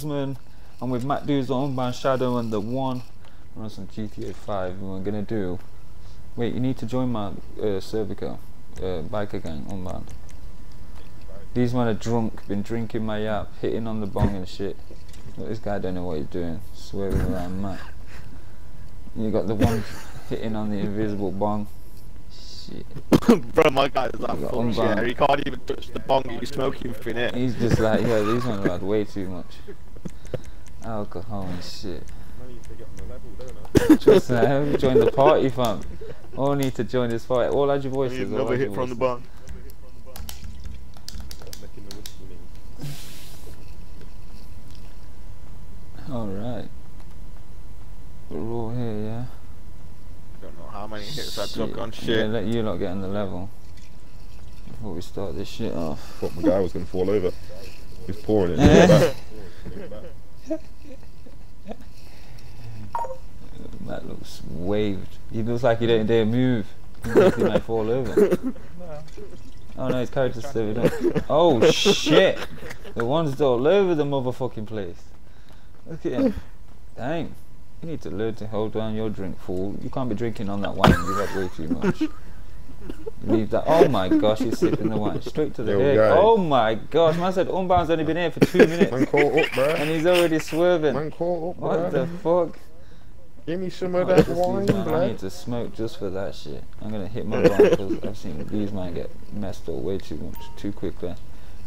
Kingsman. I'm with Matt on Unbound Shadow and the one. We're on some GTA 5 and we're gonna do. Wait, you need to join my uh, Cervico, uh, biker gang Unbound. These men are drunk, been drinking my yap, hitting on the bong and shit. Look, this guy don't know what he's doing, swerving around Matt. You got the one hitting on the invisible bong. Shit. Bro, my guy is got full shit. He can't even touch the bong he's smoking for it. He's just like, yeah, these ones had way too much alcohol and shit. Trust me, I haven't uh, joined the party, fam. All need to join this party. All had your voices. all Another had hit your from the voices. bong. Alright. We're all here, yeah? Don't know how many hits I took on Yeah, let you lot get on the level. Before we start this shit off. Thought my guy was going to fall over. He's pouring it. Yeah. Look at that. Matt looks waved. He looks like he didn't dare move. He might fall over. Oh no, his character's still up. Oh shit! The one's all over the motherfucking place. Look at him. Dang. You need to learn to hold down your drink, fool. You can't be drinking on that wine. You've had way too much. Leave that. Oh my gosh, he's sipping the wine straight to the Yo, head. guy. Oh my gosh, man said Unbound's only been here for two minutes Man caught up, bruh. and he's already swerving. Man caught up, What the fuck? Give me some of Oh, that wine, these man, I need to smoke just for that shit. I'm gonna hit my bong because I've seen these man get messed up way too much, too quickly.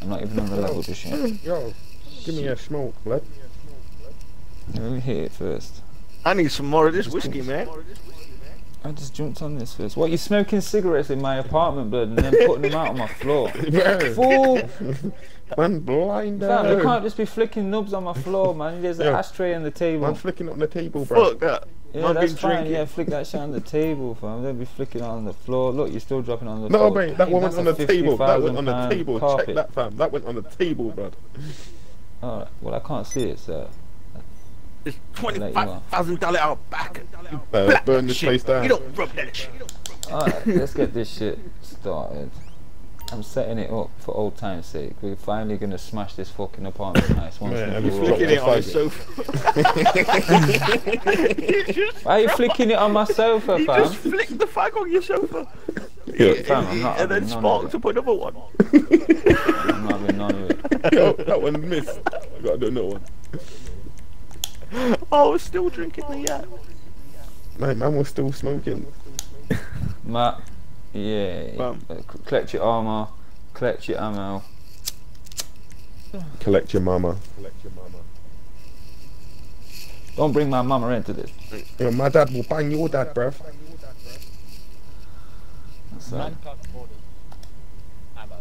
I'm not even on the level just yet. Yo, give me a smoke, blood. Let me hit it first. I need some more of this whiskey, man. I just jumped on this first. What, you smoking cigarettes in my apartment, blood, and then putting them out on my floor? Bruh. Fool! Man blind Fam, uh, you can't just be flicking nubs on my floor, man. There's an Yo. ashtray on the table. I'm flicking on the table, bro. Fuck that. Yeah, Man that's been fine. drinking. Yeah, flick that shit on the table, fam. Don't be flicking it on the floor. Look, you're still dropping on the No, floor. mate, that one went on the table. That went on the table. Carpet. Check that, fam. That went on the table, bro. Alright, well, I can't see it, so. It's let you off. $25,000 out back. You black burn this shit. place down. You don't rub that shit. Alright, let's get this shit started. I'm setting it up for old time's sake. We're finally gonna smash this fucking apartment nice once Man, and have you for all. Flicking it on the sofa. Why are you flicking it on my sofa, You fam? just flicked the fag on your sofa. Yo, Fam, I'm not and then having none of sparked it. up another one. I'm not having none of it. yo, that one missed. I gotta do another one. Oh, I was still drinking the yak. Mate, man was still smoking. Matt, yeah. Fam. uh, collect your armor, collect your ammo. Collect your mama. Collect your mama. Don't bring my mama into this. Yo, my dad will bang your dad, bruv. So, Nine cock borders. Ammo.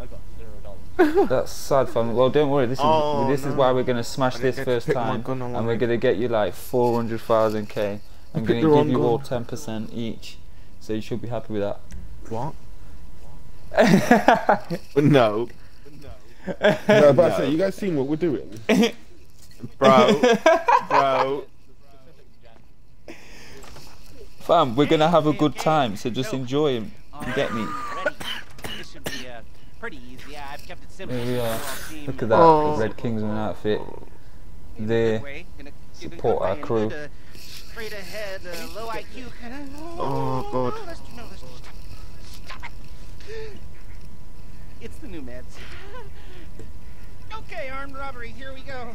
I got zero dollars. that's sad, fam. Well, don't worry. This is Oh, this is why we're gonna smash I this didn't get to first time, gun, and we're gonna get you like 400,000k. I'm gonna give wrong you all 10% each, so you should be happy with that. What? No. No, but I say, you guys seen what we're doing? Bro. Bro. Fam, we're gonna have a good time, so just enjoy him. You get me? Ready? This should be uh, pretty easy. Yeah, I've kept it simple. There we are. Look at that, Oh. the Red Kingsman outfit. in a There. good way, in a- in a good Support our crew. Straight ahead, uh, low IQ kind. Oh, God. Let's, no, let's, stop it. It's the new meds. Okay, armed robbery. Here we go.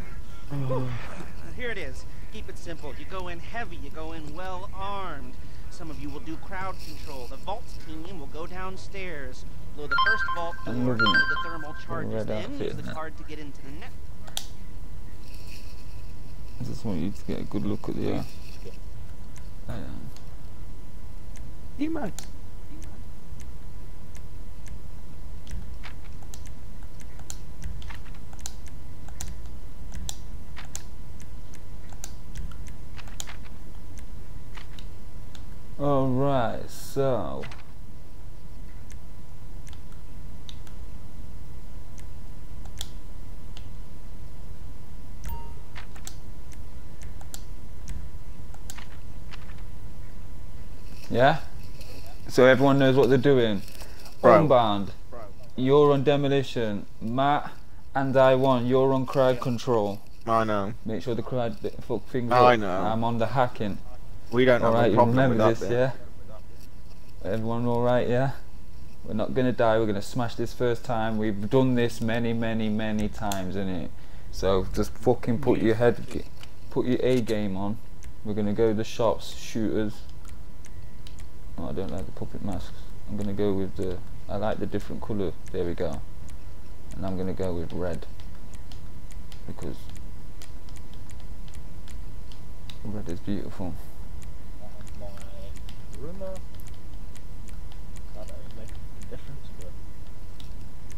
Oh. Here it is. Keep it simple. You go in heavy. You go in well armed. Some of you will do crowd control. The vaults team will go downstairs. Blow the first vault door I'm with moving the thermal charges. red Then outfit use the now. card to get into the net. I just want you to get a good look at the. Uh, uh, You mad? Alright, so. Yeah? So everyone knows what they're doing. Bro. Unbound. You're on demolition. Matt and I won. You're on crowd control. I know. Make sure the crowd fuck things up. I know. I'm on the hacking. We don't have Alright, a you problem remember with this, that. yeah? Everyone alright, yeah? We're not gonna die, we're gonna smash this first time. We've done this many, many, many times, innit? So just fucking put your head, put your A game on. We're gonna go the shops, shooters. Oh, I don't like the puppet masks. I'm gonna go with the, I like the different colour. There we go. And I'm gonna go with red. Because red is beautiful.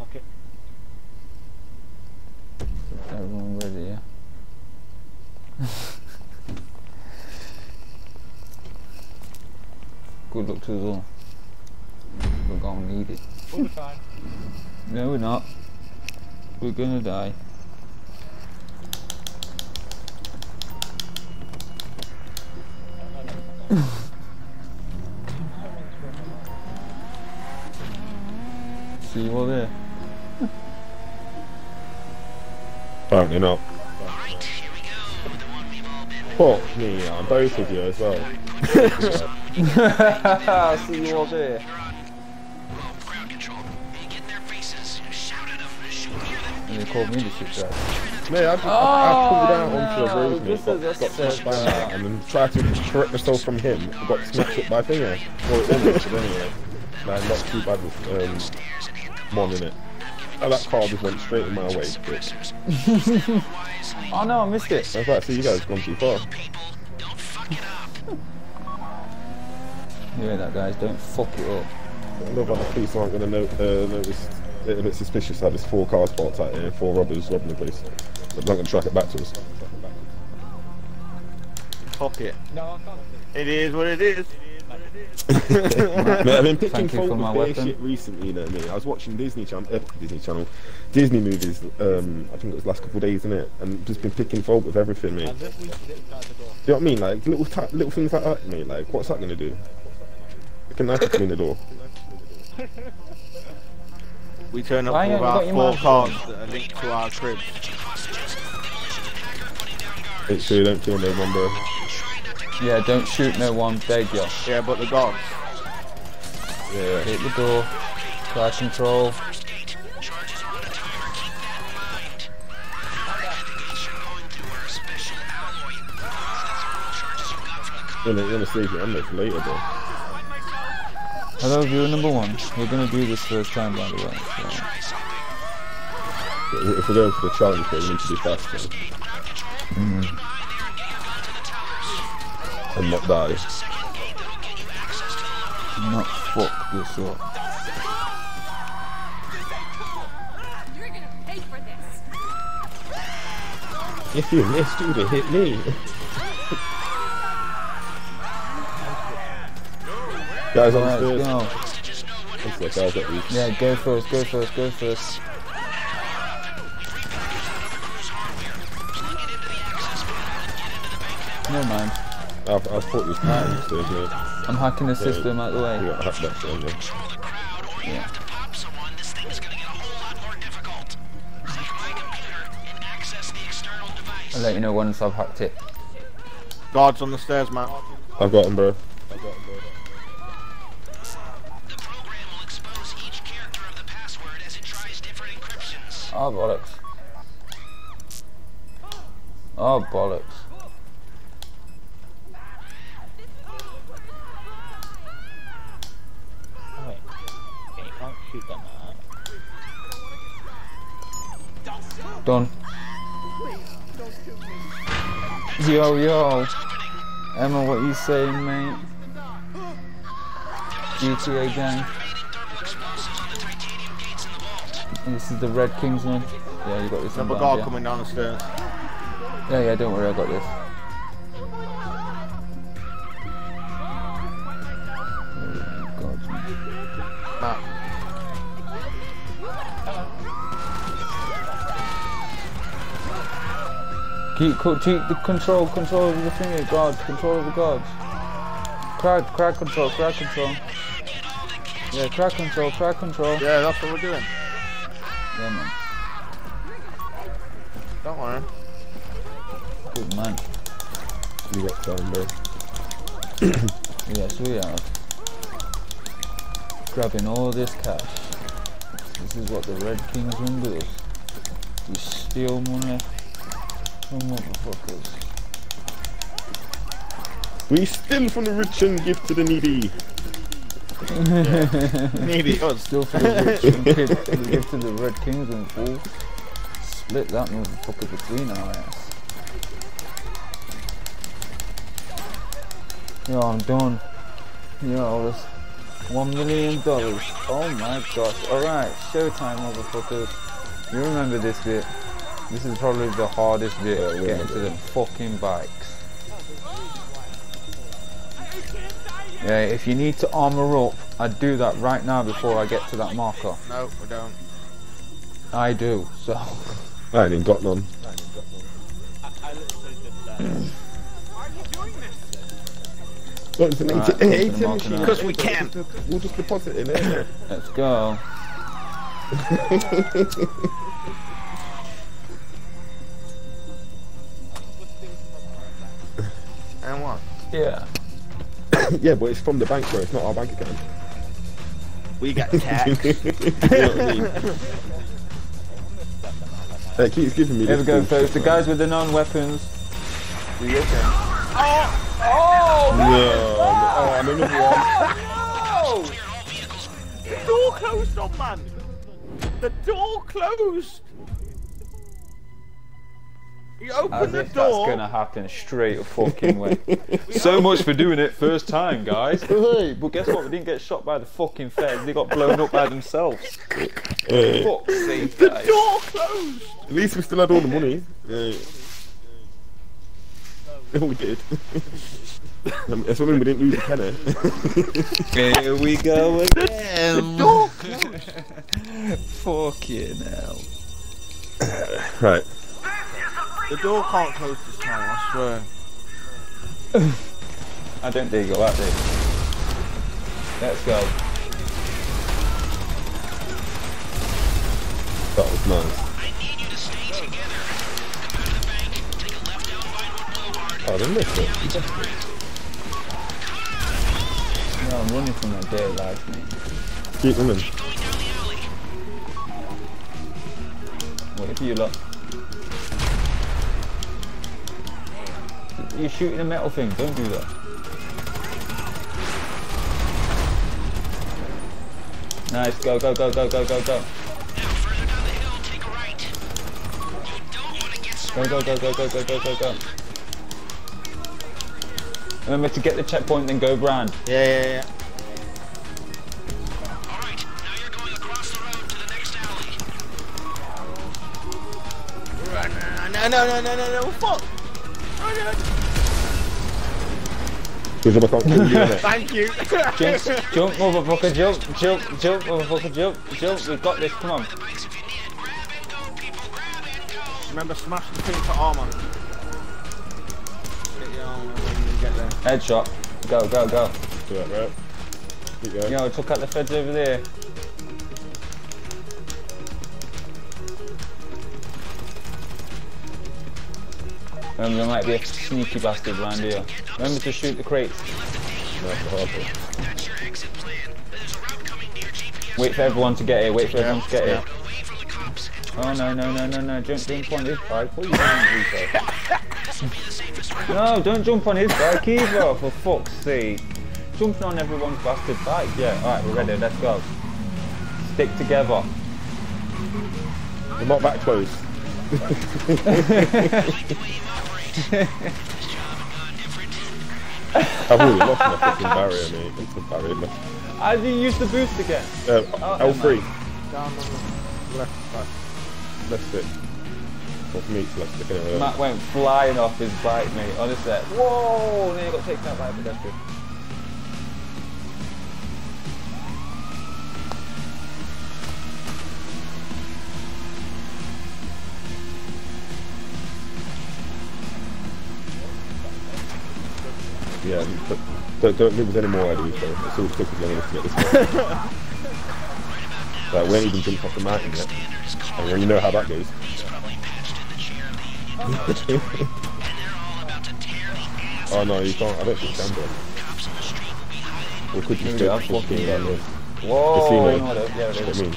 Okay. Everyone ready, yeah? Good luck to us all. We're gonna need it. We'll be. No, we're not. We're gonna die. See you all there. Apparently not. Fuck me, I'm both of you as well. i See you all there. Crowd control. Hey, get in their faces. Shout at them. Shoot near them. They called me the shit guy. Mate, I, I, I pulled out Oh, onto a no, road, mate, got, got smashed by that, and then tried to correct myself from him, got smashed up by Finger. Well, it almost, but anyway. Like, not too bad with um, Mon in it. Oh, that car just went straight in my way. But Oh no, I missed it. I was like, see, you guys gone too far. You hear that, guys? Don't fuck it up. I love how the police aren't going to no, uh, notice it a bit suspicious that there's four cars parked out here, four robbers robbing the place. They're not going to track it back to us. Fuck it. No, I can't. It is what it is. Mate, I've been picking Thank fault for with my their weapon. shit recently, you know what I mean? I was watching Disney Channel, uh, Disney Channel, Disney movies, um, I think it was last couple of days, innit? And just been picking fault with everything, mate. As if we did it out the door. Do you know what I mean? Like, little ta- little things like that, mate, like, what's that going to do? It can knife between the door. We turn up Why with haven't our four mask cars that are linked to our cribs. Make sure you don't kill no one, bro. Yeah, don't shoot no one, beg ya. Yeah, but the gods. Yeah. Hit the door. Crowd control. You're gonna, you're save your ammo later, bro. Hello, viewer number one. We're gonna do this first time, by the way. So. If we're going for the challenge, we need to be faster. Mm. And not die. Not fuck this up. You're gonna pay for this. If you missed, you'd have hit me. Guys on Alright, stairs. go. That's the guys at least. Yeah, go first, go first, go first. Never mind. I, I thought it was part of the stairs, mate. I'm hacking the system out the You got hacked that time, yeah. Yeah. Pop someone, this thing is gonna get a whole lot more difficult. Take my computer and access the external device. I'll let you know once I've hacked it. Guards on the stairs, man. I've got him, bro. The program will expose each character of the password as it tries different encryptions. Oh, bollocks. Oh, bollocks. Oh, wait. Yeah, you can't shoot them out. Done. Yo, yo. Emma, what you saying, mate? GTA gang. This is the Red Kings Kingsman. Yeah, you got this mind, guard yeah. coming down the stairs. Yeah, yeah, don't worry, I got this. Keep, co- keep the control, control of the finger, guards, control of the guards. Crowd, crowd control, crowd control. Yeah, crowd control, crowd control. Yeah, that's what we're doing. Yeah, man. Don't worry. Good man. You got time, bro. Yes, we are. Grabbing all this cash. This is what the Red King's Kingsman does. You steal money from motherfuckers. We steal from the rich and give to the needy. Needy us. Steal from the rich and give, give to the Red Kingsman, fool. Split that motherfucker between our ass. Yo, I'm done. Yo, this one million dollars. Oh my gosh. Alright, showtime, motherfuckers. You remember this bit. This is probably the hardest bit Yeah, of yeah, getting to the fucking bikes. Yeah, if you need to armor up, I'd do that right now before I get to that marker. No, we don't. I do, so. I ain't even got none. I, I literally did that. Why are you doing this? Look, it's an Right, ATM, I'm ATM marking machine. Because we can't. We'll just deposit it in there. Let's go. Yeah. yeah, but it's from the bank, bro. It's not our bank account. We got tax. you know what I mean? It keeps giving me Here this we go, folks. The man. guys with the non-weapons. Do your thing. No, no, oh, and another one. the door closed on man. The door closed. You open As the if that's gonna happen straight fucking way. so much for doing it first time, guys. Hey, but guess what? We didn't get shot by the fucking feds. They got blown up by themselves. Uh, Fuck's sake, The guys. door closed. at least we still had all the money. Uh, we did. That's what I mean, we didn't lose a penny. Here we go The again. door closed. Fucking hell. right. The door can't close this time. I swear. I don't dare go out there. Let's go. That was nice. Oh, they missed it. You missed it. No, I'm running from my dear life, mate. Keep running. Wait for you lot. You're shooting a metal thing, don't do that. Nice, go, go, go, go, go, go, go. Go, go, go, go, go, go, go, go, go. Remember to get the checkpoint, then go brand. Yeah, yeah, yeah. Right, no, no, no, no, no, no, fuck! Because I can't kill you, innit? Thank you. Jump, jump, motherfucker, jump, jump, jump, motherfucker, jump, jump. We've got this, come on. Remember, smash the thing for armor. Get your armor when you get there. Headshot. Go, go, go. Do that, right? Keep going. Yo, took out the feds over there. Remember, there might be a sneaky bastard around here. Remember to shoot the crates. Wait for everyone to get here. Wait for everyone to get here. Oh no no no no no! Jump jump on his bike. What are? No, don't jump on his bike either. For fuck's sake! Jumping on everyone's bastard bike. Yeah. All right, we're ready. Let's go. Stick together. I'm not close. I've already lost my fucking barrier, mate. It's the barrier left. How do you use the boost again? Uh, Oh, L3. Down on the left side. Left stick. Well, for me, it's left stick anyway. Matt went flying off his bike, mate. Honestly, whoa! Then he got taken out by a pedestrian. Yeah, but don't, don't lose any more ideas, though. It's all took long enough to get this one. like, we ain't even jumped off the mountain yet. And you know how that goes. Oh no, you can't. I don't think you can, bro. We could just Maybe do I'll it fucking fucking- down there. Whoa, Casino. no, that- yeah, That's it what is. I mean.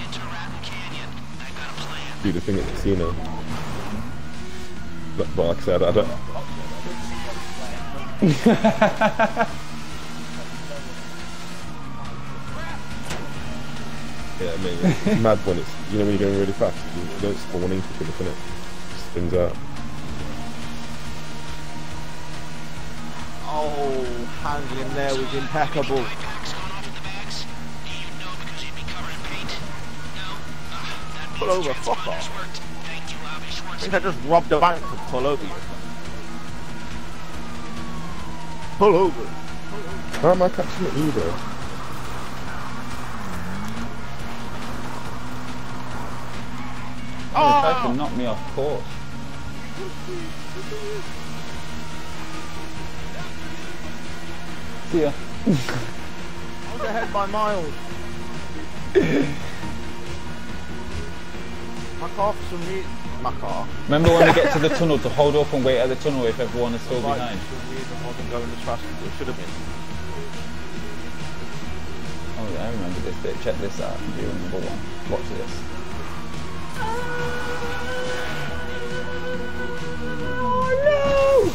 Do the thing at the casino. But, but like I said, I don't. Yeah, I mean, it's mad when it's, you know, when you're going really fast, you don't spawn into shit, innit? It spins out. Oh, handling there was impeccable. Pull over, fuck off. I think I just robbed a bank to pull over you. Pull over. How am I catching it either? Oh, he tried to knock me off course. See ya. I was ahead by miles. My car for some reason. My car. Remember when we get to the tunnel to hold up and wait at the tunnel if everyone is still Right, behind? for some reason wasn't going as fast as it should have been. Oh yeah, I remember this bit. Check this out. View number one. Watch this. Oh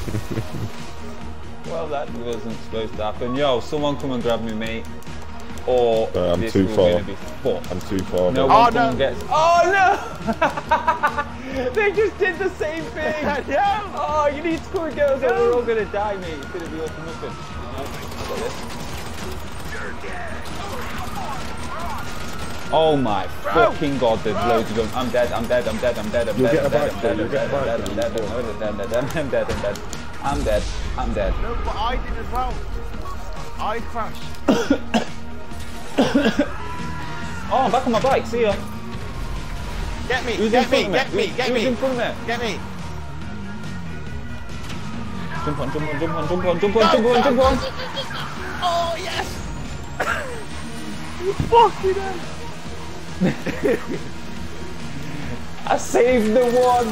no! well, that wasn't supposed to happen. Yo, someone come and grab me, mate. Or Uh, I'm this too was far. gonna be fucked. I'm too far. No bro. Oh, one no. gets. Oh no! they just did the same thing. yeah. Oh, you need to come and get us, or we're all gonna die, mate. It's gonna be all for nothing. No, I got this. Oh my fucking god, there's loads of them. I'm dead, I'm dead, I'm dead, I'm dead, I'm You'll dead, get I'm a dead, bike, I'm dead, I'm dead, a I'm dead, I'm dead, I'm dead, I'm dead, I'm dead, I'm dead, I'm dead, I'm dead. No, but I did as well. I crashed. Oh, I'm back on my bike, see ya. Get me, Who's get me, get me, get Who's in me, front of me? get me. Jump on, jump on, jump on, jump on, jump on, jump on, jump on. Oh yes! you fucking hell. I saved the one.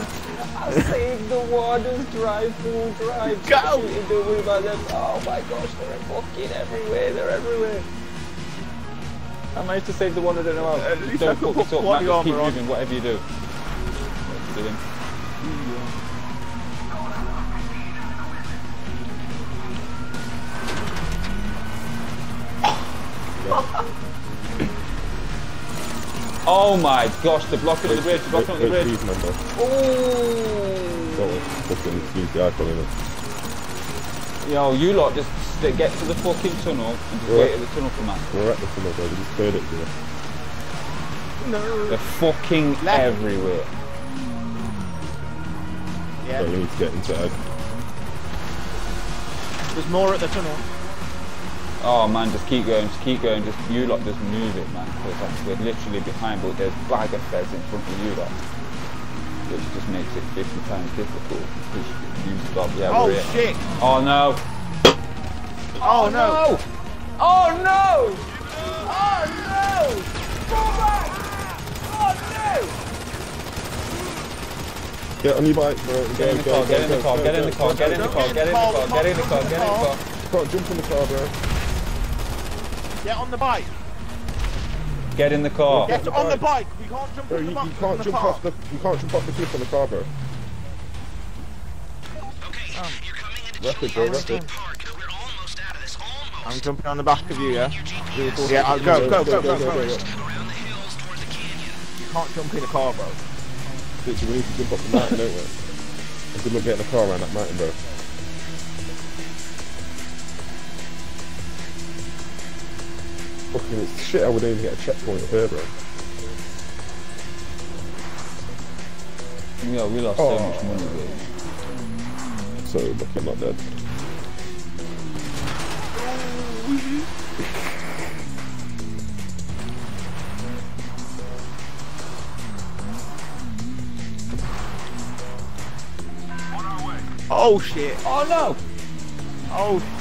I saved the one. Just drive full drive. Go! Shooting, Don't worry about them. Oh my gosh, they're fucking everywhere. They're everywhere. I managed to save the one I don't know how. At least don't could put this up, body Matt. Just keep armour on. moving, whatever you do. What you doing? Oh my gosh, the block blocking the bridge, they're blocking the bridge. Please, member. Oh! Don't fucking use the icon in it. Yo, you lot just st- get to the fucking tunnel and just Right. wait at the tunnel for man. We're at the tunnel, bro. We just cleared it here. They're fucking everywhere. Yeah, So we need to get inside. there's more at the tunnel. Oh man, just keep going, just keep going, just you lot just move it man, because we're literally behind, but there's bag of feds in front of you lot. Which just makes it 50 times difficult. Because you stop, yeah, Oh shit! Oh no! Oh no! Oh no! Oh no! Go back! Oh Get on your bike, bro. no! Get in the car, get in the car, get in the car, get in the car, get in the car, get in the car, get in the car. Can't jump in the car, bro. Get on the bike! Get in the car. Get the on the bike. bike! We can't jump Bro, in you, the you can't in the jump car. off the you can't jump off the cliff on the car, bro. Okay, you're Rapid, bro, rapid. I'm jumping on the back of you, yeah? Yeah, I'll go, go, go, go, go. You can't jump in a car, bro. Literally, we need to jump off the mountain, don't we? And good luck getting a car around that mountain, bro. Fucking it's shit, I would even get a checkpoint up here, bro. Yeah, we lost so Oh. much money. Dude. So lucky I'm not dead. Mm-hmm. Oh shit! Oh no! Oh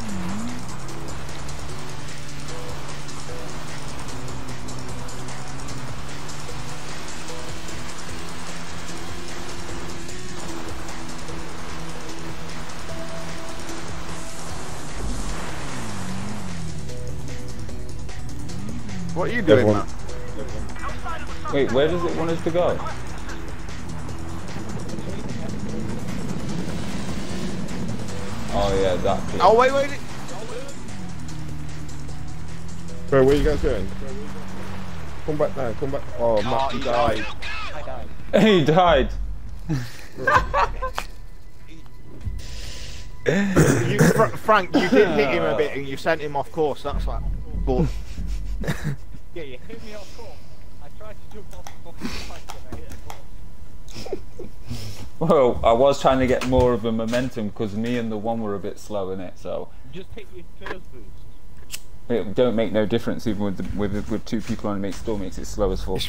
What are you doing, Everyone- man? Wait, where does it want us to go? Oh yeah, that. Bit. Oh, wait, wait. Bro, where are you guys going? Come back now, come back. Oh, Matt, he you died. I died. he died. You, Fr- Frank, you did hit him a bit and you sent him off course. That's like. But Yeah, you hit me off course. I tried to jump off the fucking bike and I hit a course. Well, I was trying to get more of a momentum because me and the one were a bit slow in it, so Just hit your first boost. it don't make no difference even with the, with with two people on it. Makes still makes it slow as fuck.